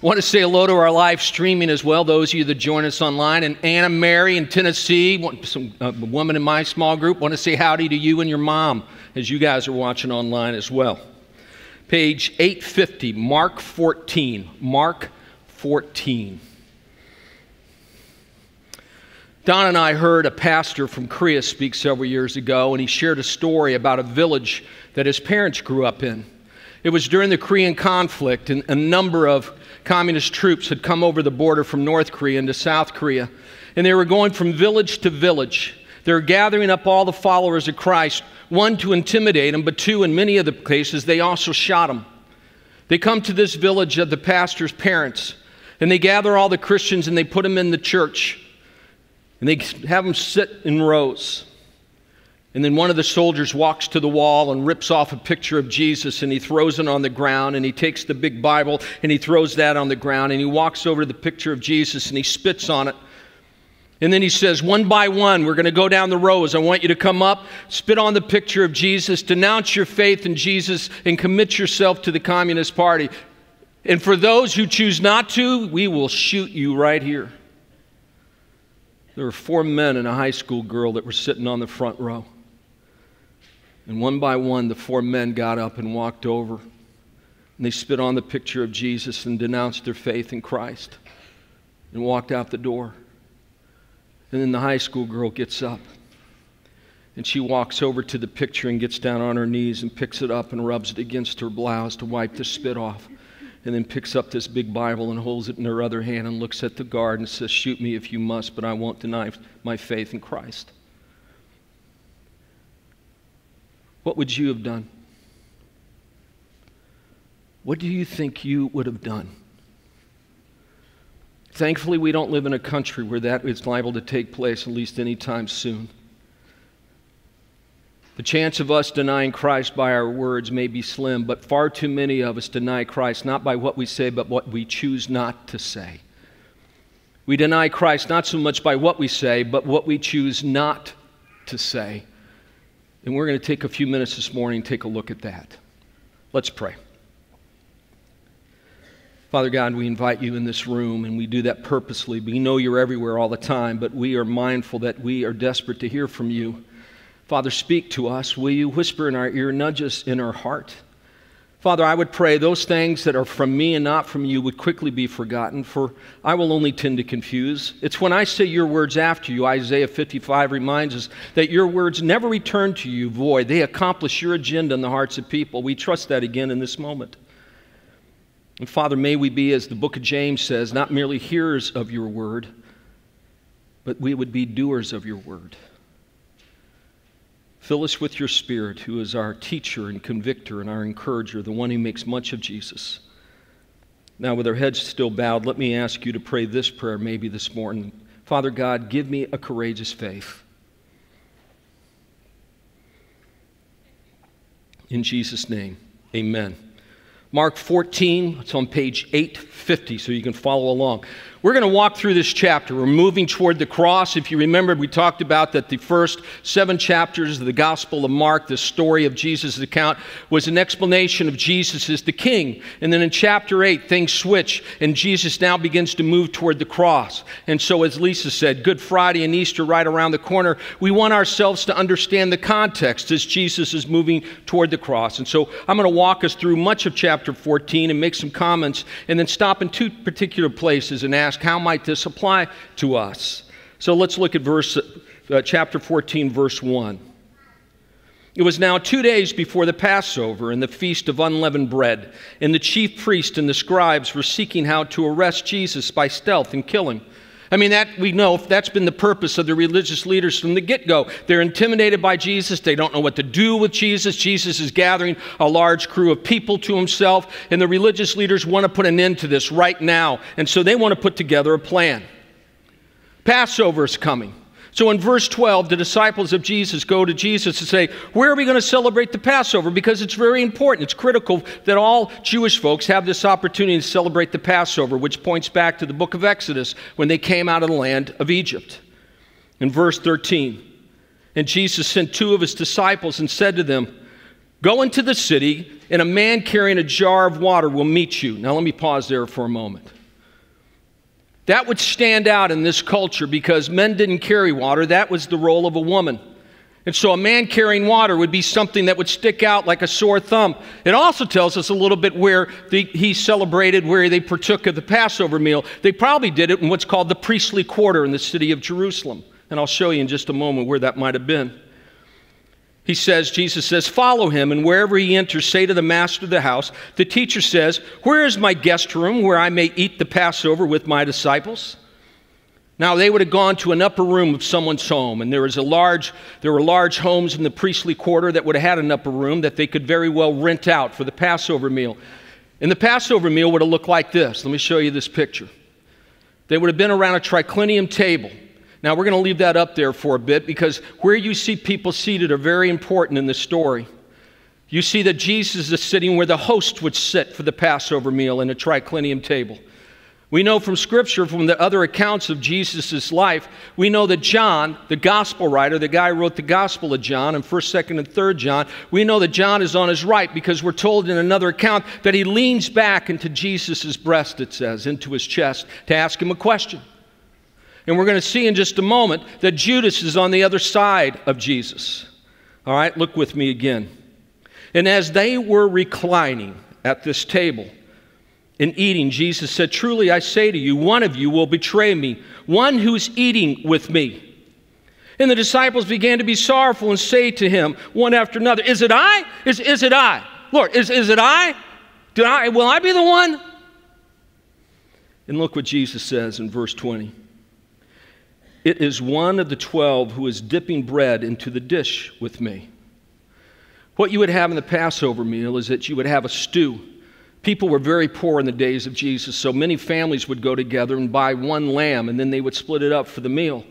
want to say hello to our live streaming as well, those of you that join us online. And Anna Mary in Tennessee, some, uh, woman in my small group, want to say howdy to you and your mom as you guys are watching online as well. Page 850, Mark 14. Mark 14. Don and I heard a pastor from Korea speak several years ago, and he shared a story about a village that his parents grew up in. It was during the Korean conflict, and a number of communist troops had come over the border from North Korea into South Korea, and they were going from village to village. They were gathering up all the followers of Christ, one, to intimidate them, but two, in many of the cases, they also shot them. They come to this village of the pastor's parents, and they gather all the Christians and they put them in the church. And they have them sit in rows. And then one of the soldiers walks to the wall and rips off a picture of Jesus and he throws it on the ground and he takes the big Bible and he throws that on the ground and he walks over to the picture of Jesus and he spits on it. And then he says, one by one, we're going to go down the rows. I want you to come up, spit on the picture of Jesus, denounce your faith in Jesus, and commit yourself to the Communist Party. And for those who choose not to, we will shoot you right here. There were four men and a high school girl that were sitting on the front row. And one by one, the four men got up and walked over. And they spit on the picture of Jesus and denounced their faith in Christ and walked out the door. And then the high school girl gets up and she walks over to the picture and gets down on her knees and picks it up and rubs it against her blouse to wipe the spit off and then picks up this big Bible and holds it in her other hand and looks at the guard and says, Shoot me if you must, but I won't deny my faith in Christ. What would you have done? What do you think you would have done? Thankfully, we don't live in a country where that is liable to take place, at least anytime soon. The chance of us denying Christ by our words may be slim, but far too many of us deny Christ not by what we say, but what we choose not to say. We deny Christ not so much by what we say, but what we choose not to say. And we're going to take a few minutes this morning take a look at that. Let's pray. Father God, we invite you in this room, and we do that purposely. We know you're everywhere all the time, but we are mindful that we are desperate to hear from you. Father, speak to us. Will you whisper in our ear, nudge us in our heart? Father, I would pray those things that are from me and not from you would quickly be forgotten, for I will only tend to confuse. It's when I say your words after you, Isaiah 55 reminds us that your words never return to you void. They accomplish your agenda in the hearts of people. We trust that again in this moment. And Father, may we be, as the book of James says, not merely hearers of your word, but we would be doers of your word. Fill us with your Spirit, who is our teacher and convictor and our encourager, the one who makes much of Jesus. Now, with our heads still bowed, let me ask you to pray this prayer maybe this morning. Father God, give me a courageous faith. In Jesus' name, amen. Mark 14, it's on page 850, so you can follow along. We're going to walk through this chapter. We're moving toward the cross. If you remember, we talked about that the first seven chapters of the Gospel of Mark, the story of Jesus' account, was an explanation of Jesus as the King. And then in chapter 8, things switch, and Jesus now begins to move toward the cross. And so, as Lisa said, Good Friday and Easter right around the corner, we want ourselves to understand the context as Jesus is moving toward the cross. And so, I'm going to walk us through much of chapter 14 and make some comments, and then stop in two particular places and ask ask, how might this apply to us? So let's look at verse, uh, chapter 14, verse 1. It was now two days before the Passover and the feast of unleavened bread, and the chief priest and the scribes were seeking how to arrest Jesus by stealth and kill him. I mean, that we know that's been the purpose of the religious leaders from the get go. They're intimidated by Jesus. They don't know what to do with Jesus. Jesus is gathering a large crew of people to himself, and the religious leaders want to put an end to this right now. And so they want to put together a plan. Passover is coming. So in verse 12, the disciples of Jesus go to Jesus and say, Where are we going to celebrate the Passover? Because it's very important. It's critical that all Jewish folks have this opportunity to celebrate the Passover, which points back to the book of Exodus when they came out of the land of Egypt. In verse 13, and Jesus sent two of his disciples and said to them, Go into the city, and a man carrying a jar of water will meet you. Now, let me pause there for a moment. That would stand out in this culture because men didn't carry water, that was the role of a woman. And so a man carrying water would be something that would stick out like a sore thumb. It also tells us a little bit where the, he celebrated, where they partook of the Passover meal. They probably did it in what's called the priestly quarter in the city of Jerusalem. And I'll show you in just a moment where that might have been. He says, Jesus says, follow him, and wherever he enters, say to the master of the house, the teacher says, Where is my guest room where I may eat the Passover with my disciples? Now they would have gone to an upper room of someone's home, and there was a large, there were large homes in the priestly quarter that would have had an upper room that they could very well rent out for the Passover meal. And the Passover meal would have looked like this. Let me show you this picture. They would have been around a triclinium table. Now, we're going to leave that up there for a bit because where you see people seated are very important in the story. You see that Jesus is sitting where the host would sit for the Passover meal in a triclinium table. We know from Scripture, from the other accounts of Jesus' life, we know that John, the gospel writer, the guy who wrote the Gospel of John in 1st, 2nd, and 3rd John, we know that John is on his right because we're told in another account that he leans back into Jesus' breast, it says, into his chest, to ask him a question. And we're going to see in just a moment that Judas is on the other side of Jesus. All right, look with me again. And as they were reclining at this table and eating, Jesus said, Truly I say to you, one of you will betray me, one who's eating with me. And the disciples began to be sorrowful and say to him, one after another, Is it I? Is, is it I? Lord, is, is it I? Did I? Will I be the one? And look what Jesus says in verse 20. It is one of the twelve who is dipping bread into the dish with me. What you would have in the Passover meal is that you would have a stew. People were very poor in the days of Jesus, so many families would go together and buy one lamb and then they would split it up for the meal.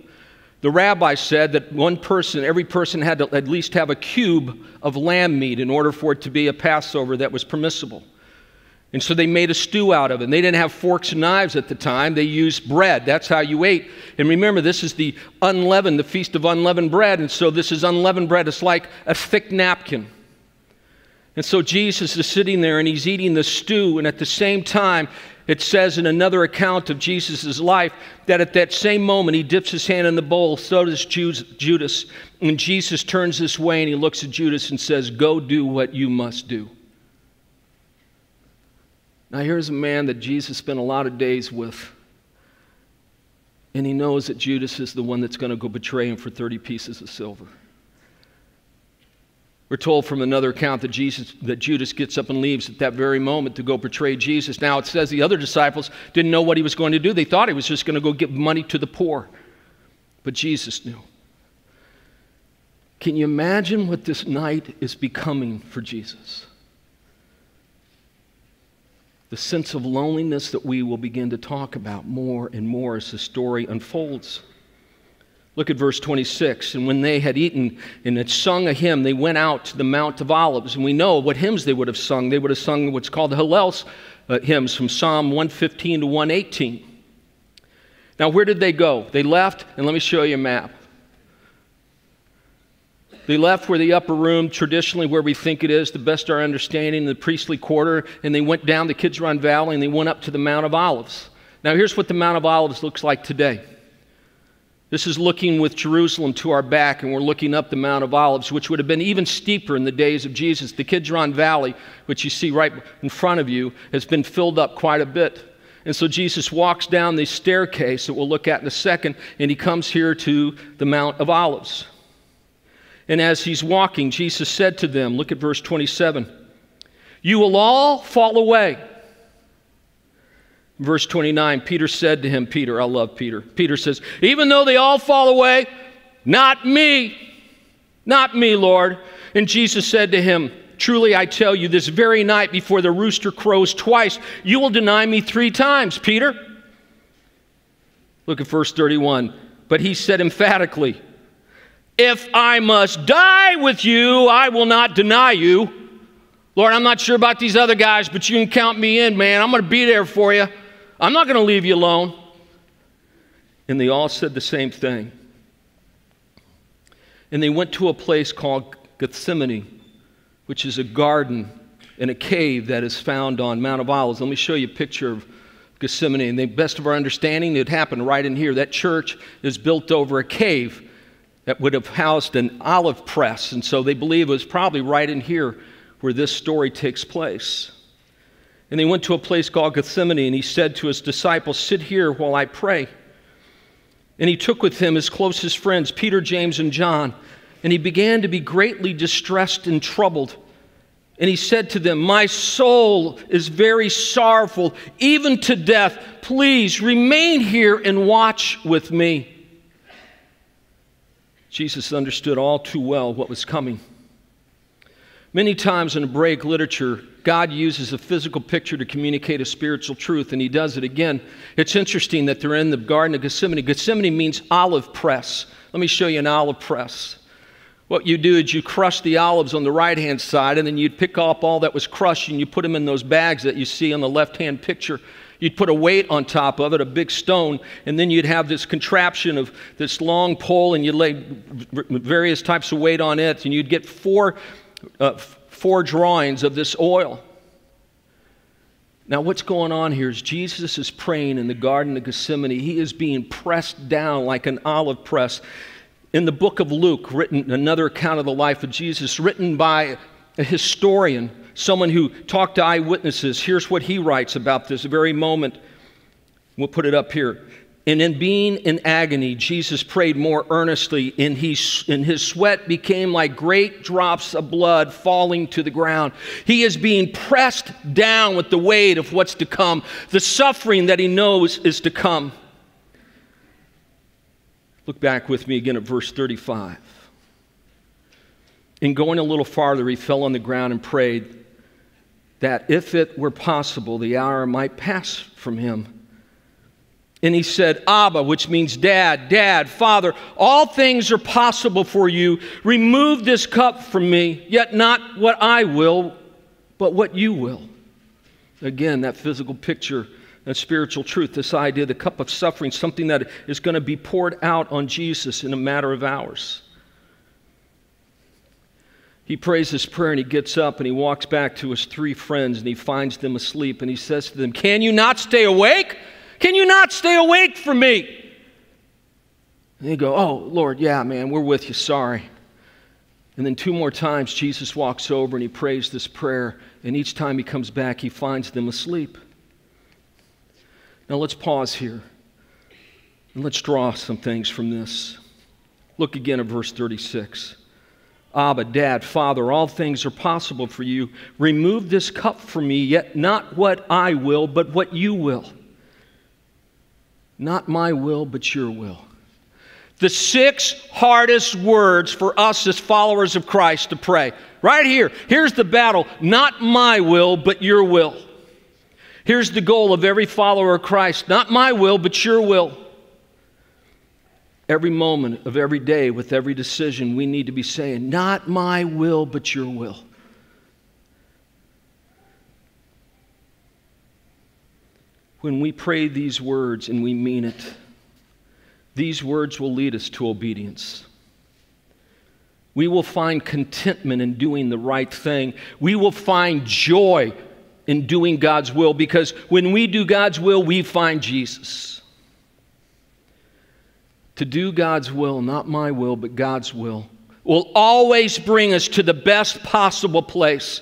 The rabbi said that one person, every person had to at least have a cube of lamb meat in order for it to be a Passover that was permissible. And so they made a stew out of it. And they didn't have forks and knives at the time. They used bread. That's how you ate. And remember, this is the unleavened, the feast of unleavened bread. And so this is unleavened bread. It's like a thick napkin. And so Jesus is sitting there and he's eating the stew. And at the same time, it says in another account of Jesus' life that at that same moment he dips his hand in the bowl, so does Judas. And Jesus turns this way and he looks at Judas and says, Go do what you must do. Now, here's a man that Jesus spent a lot of days with. And he knows that Judas is the one that's going to go betray him for 30 pieces of silver. We're told from another account that, Jesus, that Judas gets up and leaves at that very moment to go betray Jesus. Now, it says the other disciples didn't know what he was going to do. They thought he was just going to go give money to the poor. But Jesus knew. Can you imagine what this night is becoming for Jesus? The sense of loneliness that we will begin to talk about more and more as the story unfolds. Look at verse 26. And when they had eaten and had sung a hymn, they went out to the Mount of Olives. And we know what hymns they would have sung. They would have sung what's called the Hallel uh, hymns from Psalm 115 to 118. Now, where did they go? They left, and let me show you a map. They left where the upper room, traditionally where we think it is, the best our understanding, the priestly quarter, and they went down the Kidron Valley and they went up to the Mount of Olives. Now, here's what the Mount of Olives looks like today. This is looking with Jerusalem to our back, and we're looking up the Mount of Olives, which would have been even steeper in the days of Jesus. The Kidron Valley, which you see right in front of you, has been filled up quite a bit. And so Jesus walks down this staircase that we'll look at in a second, and he comes here to the Mount of Olives. And as he's walking, Jesus said to them, look at verse 27, You will all fall away. Verse 29, Peter said to him, Peter, I love Peter. Peter says, Even though they all fall away, not me, not me, Lord. And Jesus said to him, Truly I tell you, this very night before the rooster crows twice, you will deny me three times, Peter. Look at verse 31. But he said emphatically, if I must die with you, I will not deny you. Lord, I'm not sure about these other guys, but you can count me in, man. I'm going to be there for you. I'm not going to leave you alone. And they all said the same thing. And they went to a place called Gethsemane which is a garden in a cave that is found on Mount of Olives. Let me show you a picture of Gethsemane. And the best of our understanding, it happened right in here. That church is built over a cave that would have housed an olive press. And so they believe it was probably right in here where this story takes place. And they went to a place called Gethsemane, and he said to his disciples, Sit here while I pray. And he took with him his closest friends, Peter, James, and John, and he began to be greatly distressed and troubled. And he said to them, My soul is very sorrowful, even to death. Please remain here and watch with me. Jesus understood all too well what was coming. Many times in Hebraic literature, God uses a physical picture to communicate a spiritual truth, and He does it again. It's interesting that they're in the Garden of Gethsemane. Gethsemane means olive press. Let me show you an olive press. What you do is you crush the olives on the right hand side, and then you'd pick up all that was crushed and you put them in those bags that you see on the left hand picture. You'd put a weight on top of it, a big stone, and then you'd have this contraption of this long pole, and you'd lay various types of weight on it, and you'd get four, uh, four drawings of this oil. Now, what's going on here is Jesus is praying in the Garden of Gethsemane. He is being pressed down like an olive press in the book of Luke, written another account of the life of Jesus, written by a historian, someone who talked to eyewitnesses. Here's what he writes about this very moment. We'll put it up here. And in being in agony, Jesus prayed more earnestly, and, he, and his sweat became like great drops of blood falling to the ground. He is being pressed down with the weight of what's to come, the suffering that he knows is to come. Look back with me again at verse 35. In going a little farther, he fell on the ground and prayed that if it were possible, the hour might pass from him. And he said, Abba, which means dad, dad, father, all things are possible for you. Remove this cup from me, yet not what I will, but what you will. Again, that physical picture and spiritual truth, this idea, the cup of suffering, something that is going to be poured out on Jesus in a matter of hours. He prays this prayer and he gets up and he walks back to his three friends and he finds them asleep and he says to them, Can you not stay awake? Can you not stay awake for me? And they go, Oh, Lord, yeah, man, we're with you, sorry. And then two more times, Jesus walks over and he prays this prayer, and each time he comes back, he finds them asleep. Now let's pause here and let's draw some things from this. Look again at verse 36. Abba, Dad, Father, all things are possible for you. Remove this cup from me, yet not what I will, but what you will. Not my will, but your will. The six hardest words for us as followers of Christ to pray. Right here. Here's the battle. Not my will, but your will. Here's the goal of every follower of Christ not my will, but your will. Every moment of every day, with every decision, we need to be saying, Not my will, but your will. When we pray these words and we mean it, these words will lead us to obedience. We will find contentment in doing the right thing. We will find joy in doing God's will because when we do God's will, we find Jesus. To do God's will, not my will, but God's will, will always bring us to the best possible place.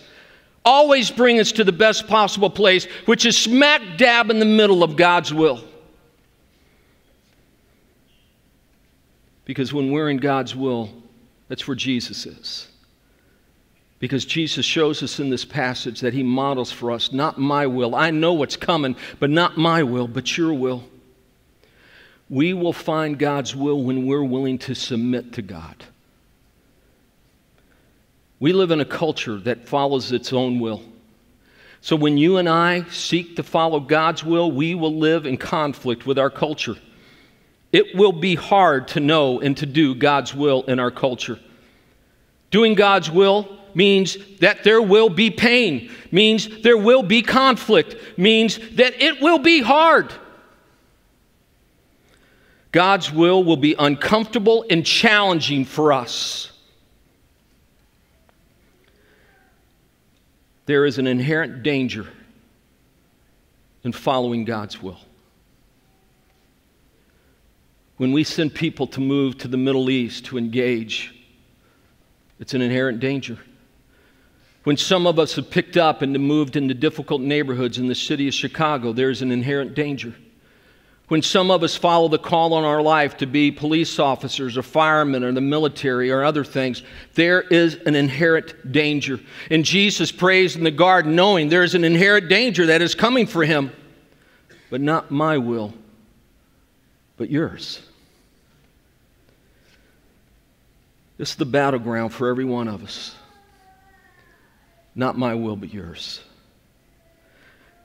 Always bring us to the best possible place, which is smack dab in the middle of God's will. Because when we're in God's will, that's where Jesus is. Because Jesus shows us in this passage that he models for us, not my will. I know what's coming, but not my will, but your will. We will find God's will when we're willing to submit to God. We live in a culture that follows its own will. So when you and I seek to follow God's will, we will live in conflict with our culture. It will be hard to know and to do God's will in our culture. Doing God's will means that there will be pain, means there will be conflict, means that it will be hard. God's will will be uncomfortable and challenging for us. there is an inherent danger in following God's will. When we send people to move to the Middle East to engage, it's an inherent danger. When some of us have picked up and moved into difficult neighborhoods in the city of Chicago, there's an inherent danger. When some of us follow the call on our life to be police officers or firemen or the military or other things, there is an inherent danger. And Jesus prays in the garden knowing there is an inherent danger that is coming for him. But not my will, but yours. This is the battleground for every one of us. Not my will, but yours.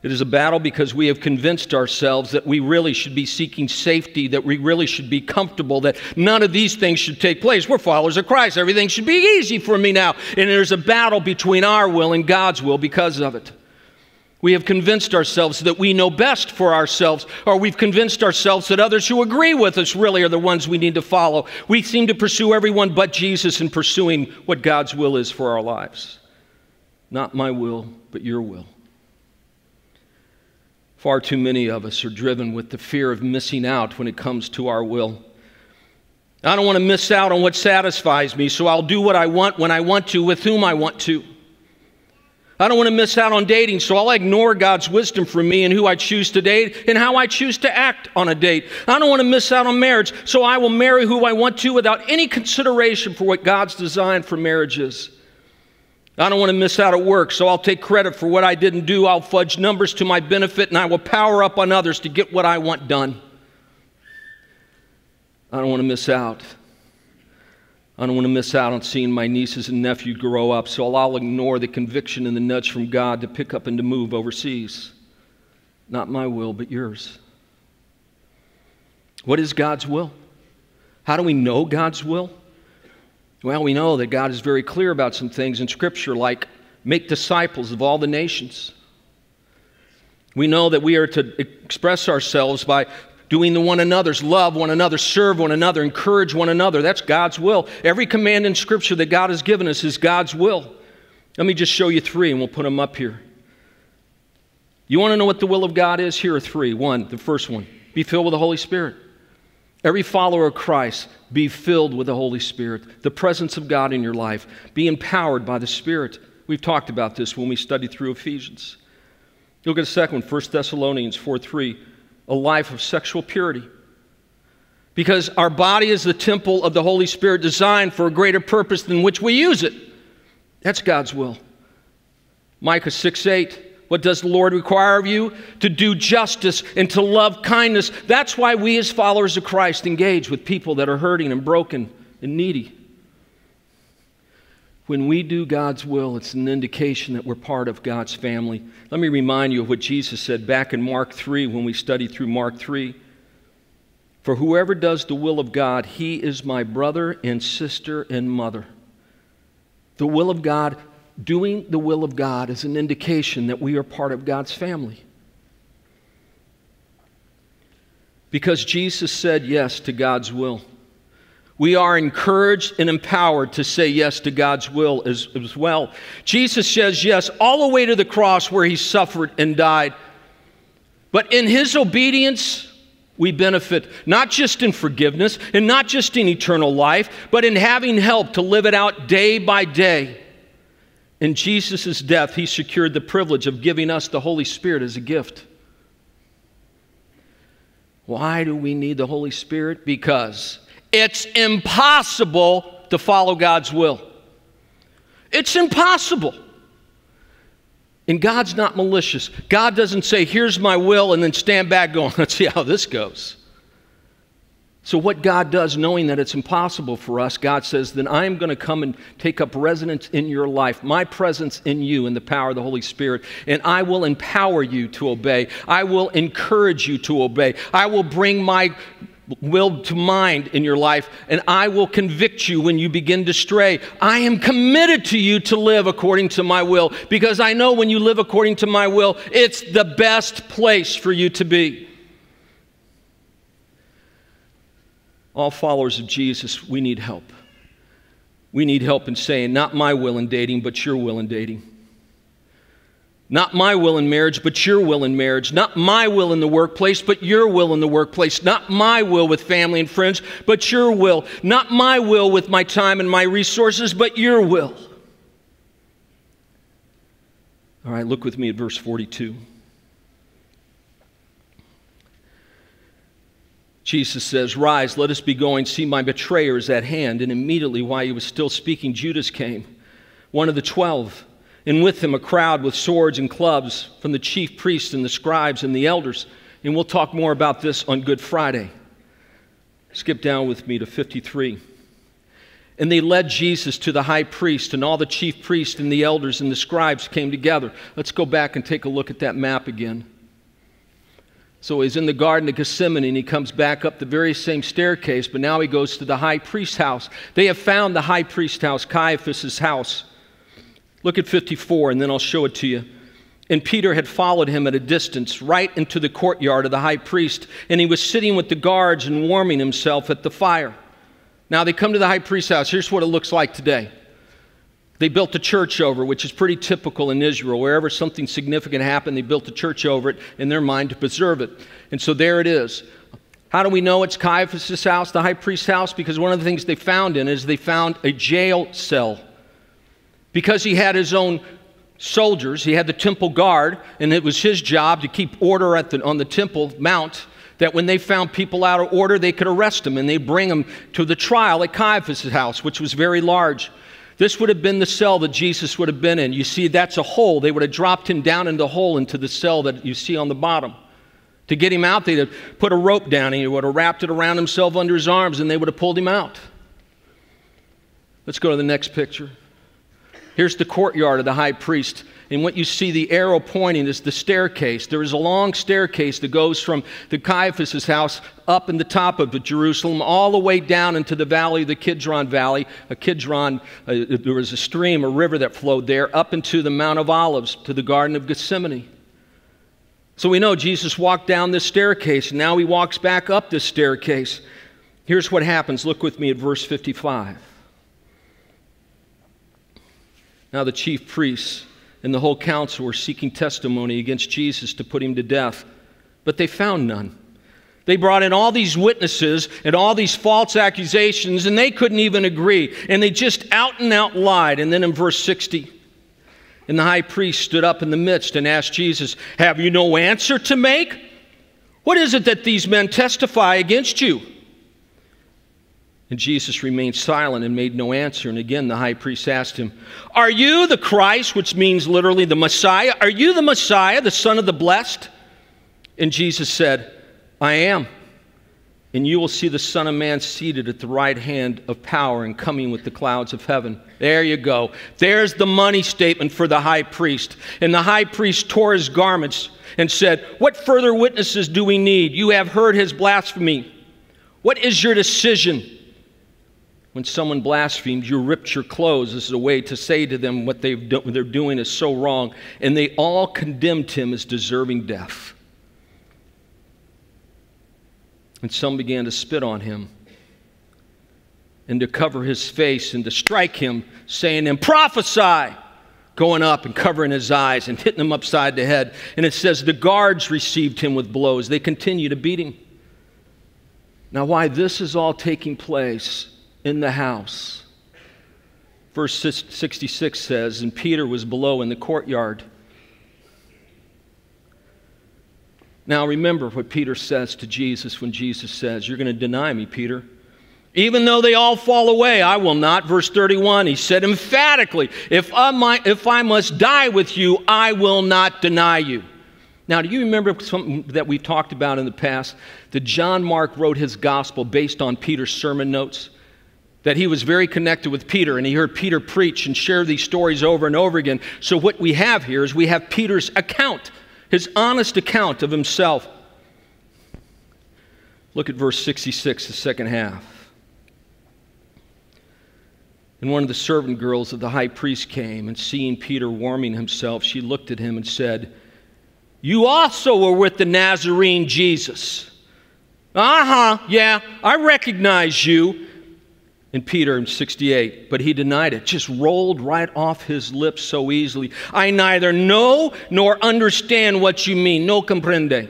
It is a battle because we have convinced ourselves that we really should be seeking safety, that we really should be comfortable, that none of these things should take place. We're followers of Christ. Everything should be easy for me now. And there's a battle between our will and God's will because of it. We have convinced ourselves that we know best for ourselves, or we've convinced ourselves that others who agree with us really are the ones we need to follow. We seem to pursue everyone but Jesus in pursuing what God's will is for our lives. Not my will, but your will. Far too many of us are driven with the fear of missing out when it comes to our will. I don't want to miss out on what satisfies me, so I'll do what I want when I want to, with whom I want to. I don't want to miss out on dating, so I'll ignore God's wisdom for me and who I choose to date and how I choose to act on a date. I don't want to miss out on marriage, so I will marry who I want to without any consideration for what God's designed for marriage is. I don't want to miss out at work, so I'll take credit for what I didn't do. I'll fudge numbers to my benefit and I will power up on others to get what I want done. I don't want to miss out. I don't want to miss out on seeing my nieces and nephew grow up, so I'll ignore the conviction and the nudge from God to pick up and to move overseas. Not my will, but yours. What is God's will? How do we know God's will? Well, we know that God is very clear about some things in Scripture, like make disciples of all the nations. We know that we are to express ourselves by doing the one another's, love one another, serve one another, encourage one another. That's God's will. Every command in Scripture that God has given us is God's will. Let me just show you three, and we'll put them up here. You want to know what the will of God is? Here are three. One, the first one be filled with the Holy Spirit. Every follower of Christ, be filled with the Holy Spirit, the presence of God in your life. Be empowered by the Spirit. We've talked about this when we studied through Ephesians. You look at a second one, 1 Thessalonians 4 3 a life of sexual purity. Because our body is the temple of the Holy Spirit designed for a greater purpose than which we use it. That's God's will. Micah 6 8. What does the Lord require of you? To do justice and to love kindness. That's why we, as followers of Christ, engage with people that are hurting and broken and needy. When we do God's will, it's an indication that we're part of God's family. Let me remind you of what Jesus said back in Mark 3 when we studied through Mark 3. For whoever does the will of God, he is my brother and sister and mother. The will of God, doing the will of God, is an indication that we are part of God's family. Because Jesus said yes to God's will we are encouraged and empowered to say yes to God's will as, as well. Jesus says yes all the way to the cross where he suffered and died. But in his obedience, we benefit not just in forgiveness and not just in eternal life, but in having help to live it out day by day. In Jesus' death, he secured the privilege of giving us the Holy Spirit as a gift. Why do we need the Holy Spirit? Because it's impossible to follow God's will. It's impossible. And God's not malicious. God doesn't say, here's my will, and then stand back going, let's see how this goes. So, what God does, knowing that it's impossible for us, God says, then I am going to come and take up residence in your life, my presence in you, in the power of the Holy Spirit, and I will empower you to obey. I will encourage you to obey. I will bring my will to mind in your life, and I will convict you when you begin to stray. I am committed to you to live according to my will because I know when you live according to my will, it's the best place for you to be. All followers of Jesus, we need help. We need help in saying, not my will in dating, but your will in dating. Not my will in marriage, but your will in marriage. Not my will in the workplace, but your will in the workplace. Not my will with family and friends, but your will. Not my will with my time and my resources, but your will. All right, look with me at verse 42. Jesus says, Rise, let us be going. See, my betrayer is at hand. And immediately, while he was still speaking, Judas came, one of the twelve and with him a crowd with swords and clubs from the chief priests and the scribes and the elders. And we'll talk more about this on Good Friday. Skip down with me to 53. And they led Jesus to the high priest, and all the chief priests and the elders and the scribes came together. Let's go back and take a look at that map again. So he's in the Garden of Gethsemane, and he comes back up the very same staircase, but now he goes to the high priest's house. They have found the high priest's house, Caiaphas's house. Look at 54, and then I'll show it to you. And Peter had followed him at a distance, right into the courtyard of the high priest, and he was sitting with the guards and warming himself at the fire. Now they come to the high priest's house. Here's what it looks like today. They built a church over, which is pretty typical in Israel. Wherever something significant happened, they built a church over it in their mind to preserve it. And so there it is. How do we know it's Caiaphas' house, the high priest's house? Because one of the things they found in is they found a jail cell because he had his own soldiers, he had the temple guard, and it was his job to keep order at the, on the temple mount. That when they found people out of order, they could arrest them and they bring them to the trial at Caiaphas' house, which was very large. This would have been the cell that Jesus would have been in. You see, that's a hole. They would have dropped him down in the hole into the cell that you see on the bottom. To get him out, they'd have put a rope down and he would have wrapped it around himself under his arms and they would have pulled him out. Let's go to the next picture. Here's the courtyard of the high priest. And what you see the arrow pointing is the staircase. There is a long staircase that goes from the Caiaphas' house up in the top of Jerusalem, all the way down into the valley, of the Kidron Valley. A Kidron, uh, there was a stream, a river that flowed there, up into the Mount of Olives, to the Garden of Gethsemane. So we know Jesus walked down this staircase, and now he walks back up this staircase. Here's what happens. Look with me at verse 55. Now the chief priests and the whole council were seeking testimony against Jesus to put him to death, but they found none. They brought in all these witnesses and all these false accusations, and they couldn't even agree. And they just out and out lied. And then in verse 60, and the high priest stood up in the midst and asked Jesus, Have you no answer to make? What is it that these men testify against you? And Jesus remained silent and made no answer. And again, the high priest asked him, Are you the Christ, which means literally the Messiah? Are you the Messiah, the Son of the Blessed? And Jesus said, I am. And you will see the Son of Man seated at the right hand of power and coming with the clouds of heaven. There you go. There's the money statement for the high priest. And the high priest tore his garments and said, What further witnesses do we need? You have heard his blasphemy. What is your decision? When someone blasphemed, you ripped your clothes. This is a way to say to them what they've do, they're doing is so wrong. And they all condemned him as deserving death. And some began to spit on him and to cover his face and to strike him, saying, And prophesy! Going up and covering his eyes and hitting him upside the head. And it says, The guards received him with blows. They continue to beat him. Now, why this is all taking place in the house. Verse 66 says, And Peter was below in the courtyard. Now remember what Peter says to Jesus when Jesus says, You're going to deny me, Peter. Even though they all fall away, I will not. Verse 31, he said emphatically, if I, might, if I must die with you, I will not deny you. Now, do you remember something that we've talked about in the past? That John Mark wrote his gospel based on Peter's sermon notes? That he was very connected with Peter and he heard Peter preach and share these stories over and over again. So, what we have here is we have Peter's account, his honest account of himself. Look at verse 66, the second half. And one of the servant girls of the high priest came, and seeing Peter warming himself, she looked at him and said, You also were with the Nazarene Jesus. Uh huh, yeah, I recognize you. In Peter in 68, but he denied it. Just rolled right off his lips so easily. I neither know nor understand what you mean. No comprende.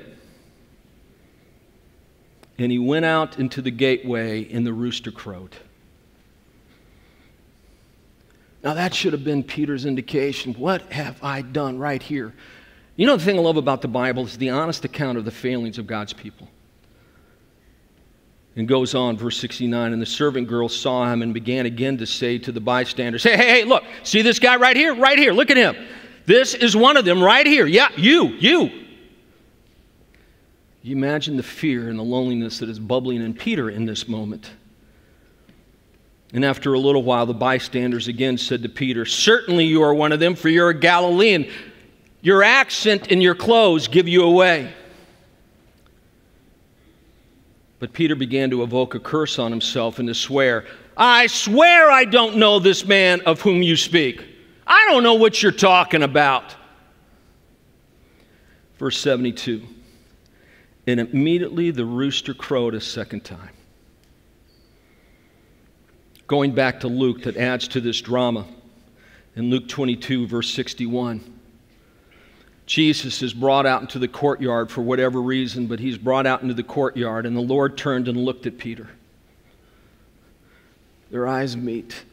And he went out into the gateway, and the rooster crowed. Now, that should have been Peter's indication. What have I done right here? You know, the thing I love about the Bible is the honest account of the failings of God's people. And goes on, verse 69 And the servant girl saw him and began again to say to the bystanders, Hey, hey, hey, look, see this guy right here? Right here, look at him. This is one of them right here. Yeah, you, you. You imagine the fear and the loneliness that is bubbling in Peter in this moment. And after a little while, the bystanders again said to Peter, Certainly you are one of them, for you're a Galilean. Your accent and your clothes give you away. But Peter began to evoke a curse on himself and to swear, I swear I don't know this man of whom you speak. I don't know what you're talking about. Verse 72 And immediately the rooster crowed a second time going back to Luke that adds to this drama. In Luke 22, verse 61, Jesus is brought out into the courtyard for whatever reason, but he's brought out into the courtyard, and the Lord turned and looked at Peter. Their eyes meet.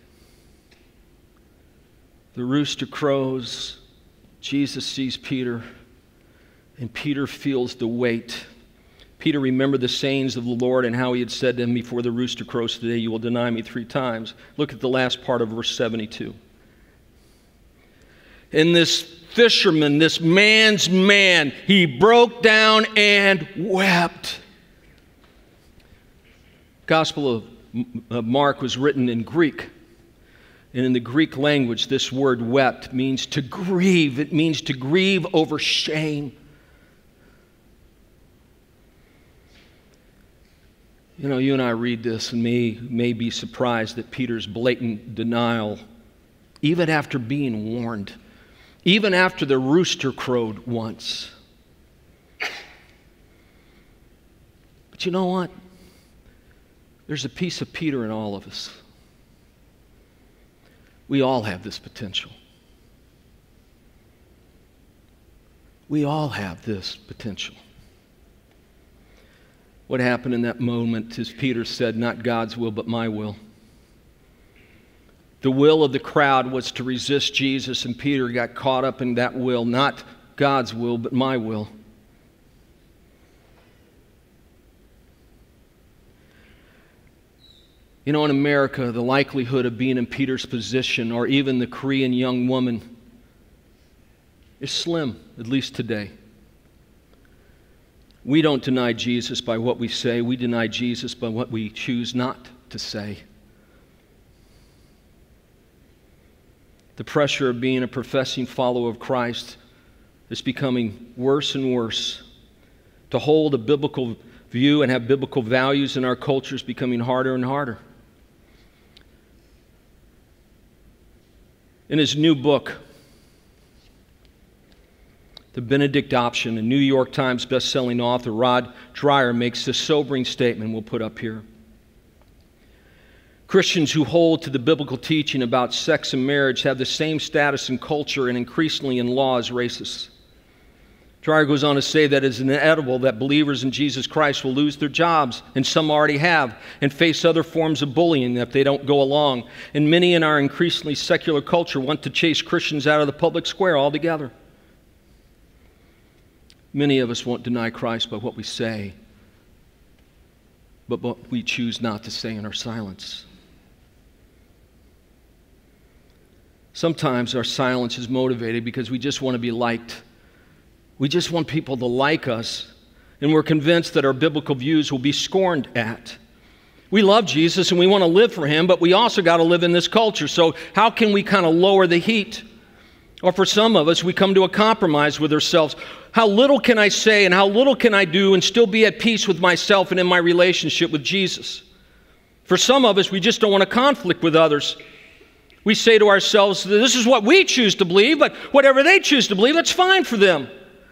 The rooster crows. Jesus sees Peter, and Peter feels the weight Peter remembered the sayings of the Lord and how he had said to him, Before the rooster crows today, you will deny me three times. Look at the last part of verse 72. In this fisherman, this man's man, he broke down and wept. Gospel of Mark was written in Greek. And in the Greek language, this word wept means to grieve. It means to grieve over shame. You know, you and I read this and may, may be surprised that Peter's blatant denial, even after being warned, even after the rooster crowed once. But you know what? There's a piece of Peter in all of us. We all have this potential. We all have this potential. What happened in that moment is Peter said, Not God's will, but my will. The will of the crowd was to resist Jesus, and Peter got caught up in that will, not God's will, but my will. You know, in America, the likelihood of being in Peter's position, or even the Korean young woman, is slim, at least today. We don't deny Jesus by what we say, we deny Jesus by what we choose not to say. The pressure of being a professing follower of Christ is becoming worse and worse. To hold a biblical view and have biblical values in our culture is becoming harder and harder. In his new book, the Benedict option. A New York Times best-selling author, Rod Dreher, makes this sobering statement we'll put up here. Christians who hold to the biblical teaching about sex and marriage have the same status in culture and increasingly in law as racists. Dreher goes on to say that it's inevitable that believers in Jesus Christ will lose their jobs, and some already have, and face other forms of bullying if they don't go along. And many in our increasingly secular culture want to chase Christians out of the public square altogether. Many of us won't deny Christ by what we say, but what we choose not to say in our silence. Sometimes our silence is motivated because we just want to be liked. We just want people to like us, and we're convinced that our biblical views will be scorned at. We love Jesus and we want to live for him, but we also got to live in this culture. So, how can we kind of lower the heat? Or for some of us, we come to a compromise with ourselves. How little can I say and how little can I do and still be at peace with myself and in my relationship with Jesus? For some of us, we just don't want to conflict with others. We say to ourselves, this is what we choose to believe, but whatever they choose to believe, that's fine for them.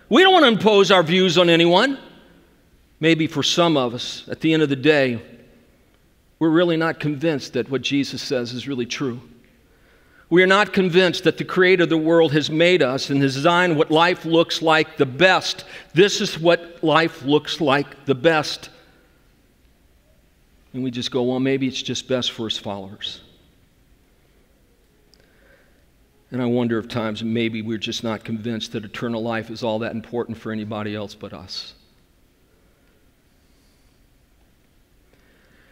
We don't want to impose our views on anyone. Maybe for some of us, at the end of the day, we're really not convinced that what Jesus says is really true. We are not convinced that the creator of the world has made us and has designed what life looks like the best. This is what life looks like the best. And we just go, well, maybe it's just best for his followers. And I wonder if times maybe we're just not convinced that eternal life is all that important for anybody else but us.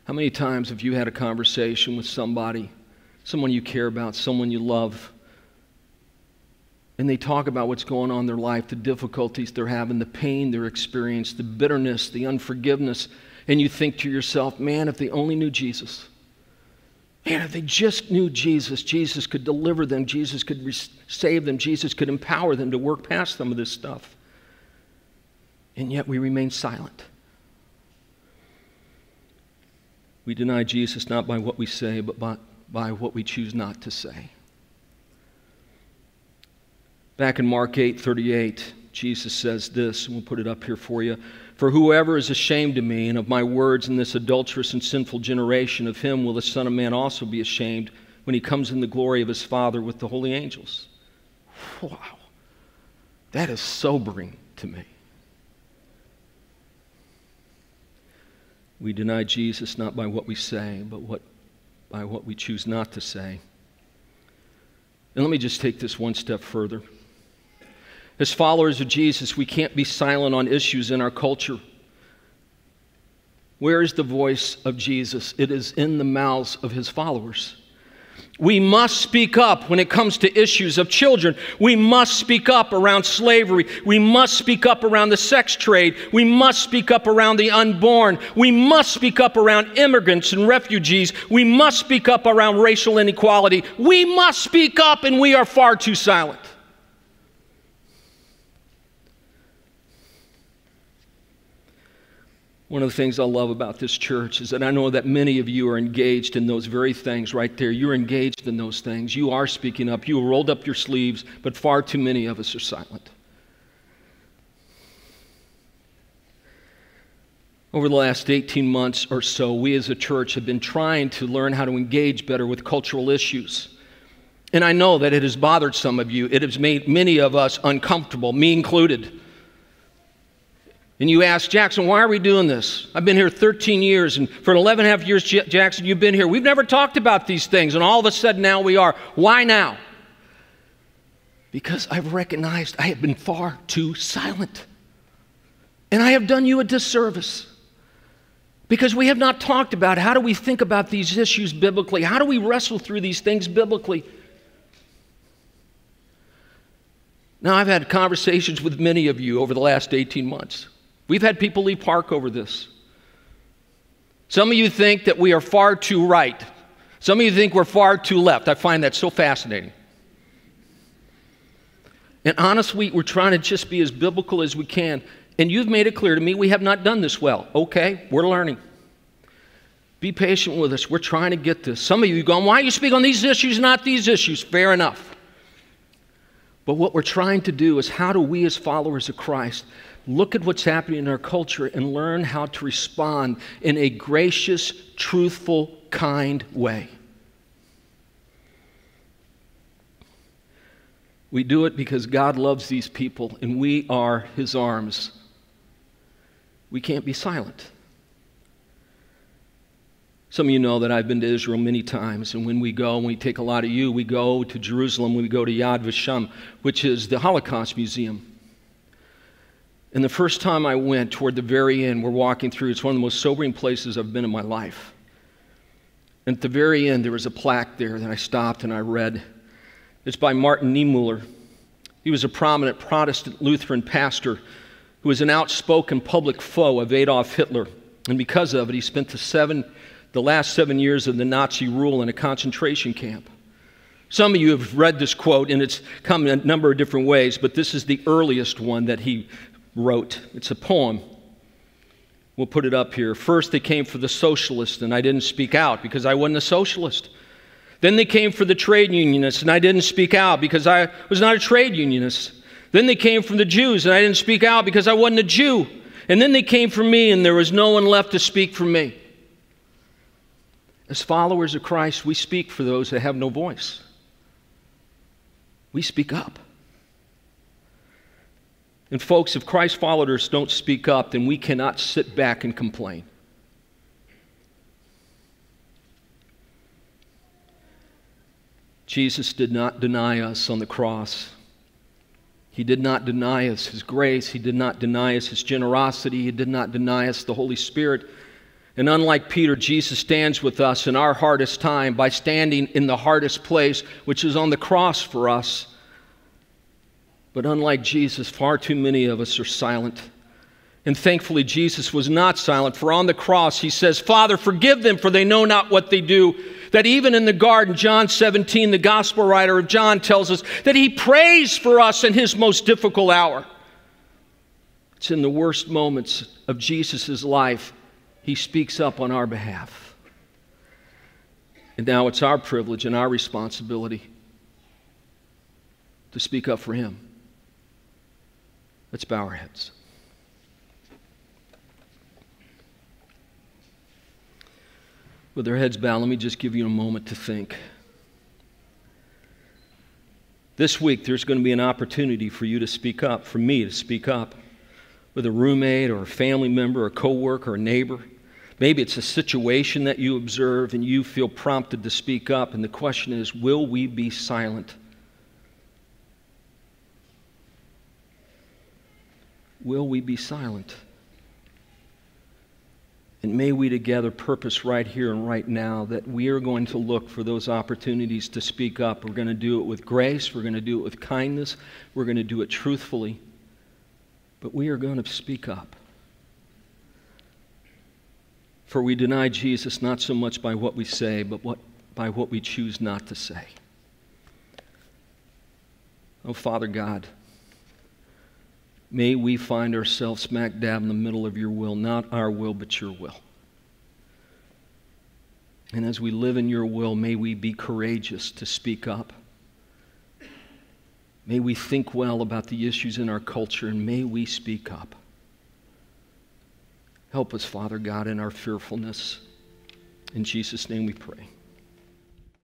How many times have you had a conversation with somebody, someone you care about, someone you love, and they talk about what's going on in their life, the difficulties they're having, the pain they're experiencing, the bitterness, the unforgiveness, and you think to yourself, man, if they only knew Jesus. Man, if they just knew Jesus, Jesus could deliver them, Jesus could re- save them, Jesus could empower them to work past some of this stuff. And yet we remain silent. We deny Jesus not by what we say, but by, by what we choose not to say. Back in Mark 8 38, Jesus says this, and we'll put it up here for you. For whoever is ashamed of me and of my words in this adulterous and sinful generation, of him will the Son of Man also be ashamed when he comes in the glory of his Father with the holy angels. Wow. That is sobering to me. We deny Jesus not by what we say, but what, by what we choose not to say. And let me just take this one step further. As followers of Jesus, we can't be silent on issues in our culture. Where is the voice of Jesus? It is in the mouths of his followers. We must speak up when it comes to issues of children. We must speak up around slavery. We must speak up around the sex trade. We must speak up around the unborn. We must speak up around immigrants and refugees. We must speak up around racial inequality. We must speak up, and we are far too silent. One of the things I love about this church is that I know that many of you are engaged in those very things right there. You're engaged in those things. You are speaking up. You rolled up your sleeves, but far too many of us are silent. Over the last 18 months or so, we as a church have been trying to learn how to engage better with cultural issues. And I know that it has bothered some of you. It has made many of us uncomfortable, me included. And you ask, Jackson, why are we doing this? I've been here 13 years, and for 11 and a half years, Jackson, you've been here. We've never talked about these things, and all of a sudden now we are. Why now? Because I've recognized I have been far too silent. And I have done you a disservice. Because we have not talked about how do we think about these issues biblically? How do we wrestle through these things biblically? Now, I've had conversations with many of you over the last 18 months. We've had people leave park over this. Some of you think that we are far too right. Some of you think we're far too left. I find that so fascinating. And honestly, we're trying to just be as biblical as we can. And you've made it clear to me we have not done this well. Okay, we're learning. Be patient with us. We're trying to get this. Some of you going, why you speak on these issues, not these issues? Fair enough. But what we're trying to do is how do we, as followers of Christ, look at what's happening in our culture and learn how to respond in a gracious, truthful, kind way. We do it because God loves these people and we are his arms. We can't be silent. Some of you know that I've been to Israel many times, and when we go, and we take a lot of you, we go to Jerusalem, we go to Yad Vashem, which is the Holocaust Museum. And the first time I went, toward the very end, we're walking through, it's one of the most sobering places I've been in my life. And at the very end, there was a plaque there that I stopped and I read. It's by Martin Niemöller. He was a prominent Protestant Lutheran pastor who was an outspoken public foe of Adolf Hitler. And because of it, he spent the, seven, the last seven years of the Nazi rule in a concentration camp. Some of you have read this quote, and it's come in a number of different ways, but this is the earliest one that he wrote. It's a poem. We'll put it up here. First, they came for the socialists, and I didn't speak out because I wasn't a socialist. Then they came for the trade unionists, and I didn't speak out because I was not a trade unionist. Then they came from the Jews, and I didn't speak out because I wasn't a Jew. And then they came for me, and there was no one left to speak for me. As followers of Christ, we speak for those that have no voice. We speak up. And, folks, if Christ followers don't speak up, then we cannot sit back and complain. Jesus did not deny us on the cross. He did not deny us His grace. He did not deny us His generosity. He did not deny us the Holy Spirit. And unlike Peter, Jesus stands with us in our hardest time by standing in the hardest place, which is on the cross for us. But unlike Jesus, far too many of us are silent. And thankfully, Jesus was not silent, for on the cross he says, Father, forgive them, for they know not what they do. That even in the garden, John 17, the gospel writer of John tells us that he prays for us in his most difficult hour. It's in the worst moments of Jesus' life he speaks up on our behalf. And now it's our privilege and our responsibility to speak up for him. Let's bow our heads. With their heads bowed, let me just give you a moment to think. This week, there's going to be an opportunity for you to speak up, for me to speak up, with a roommate or a family member, or a coworker, or a neighbor. Maybe it's a situation that you observe and you feel prompted to speak up, and the question is will we be silent? Will we be silent? And may we together purpose right here and right now that we are going to look for those opportunities to speak up. We're going to do it with grace, we're going to do it with kindness, we're going to do it truthfully, but we are going to speak up. For we deny Jesus not so much by what we say, but what, by what we choose not to say. Oh, Father God. May we find ourselves smack dab in the middle of your will, not our will, but your will. And as we live in your will, may we be courageous to speak up. May we think well about the issues in our culture, and may we speak up. Help us, Father God, in our fearfulness. In Jesus' name we pray.